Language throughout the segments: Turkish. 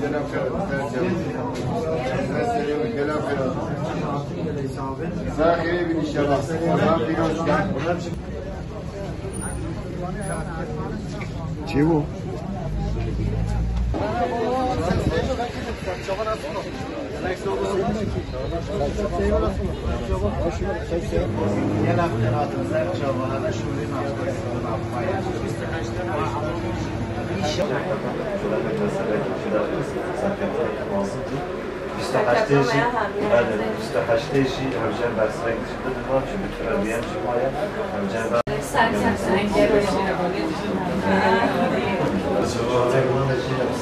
Selam selam selam. Zahire bin inşallah. Allah'ım bir hoş geldin. Çevo. Gel haftına çabalara şurayı yapmaya. استحشتيشي هذا استحشتيشي همجان بسرك جدا دماغ شو بتفرد بيان شمايا همجان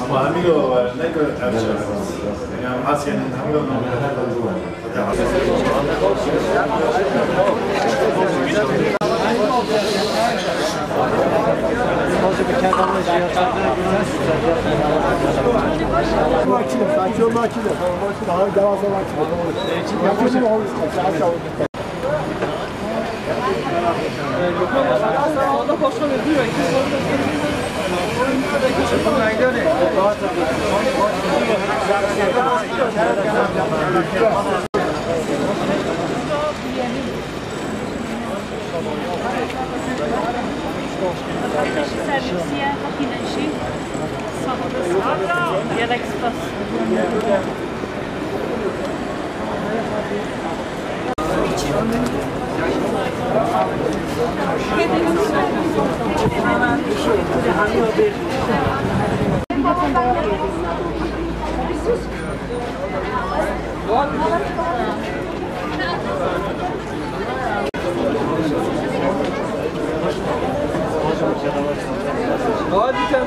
Ama amigo var, ne kadar yapacağız? Yani Asya'nın amigo Makine, sanki o makine. Daha devasa makine ateş servisiye kapıyla şey sabırlı ya da Vodka.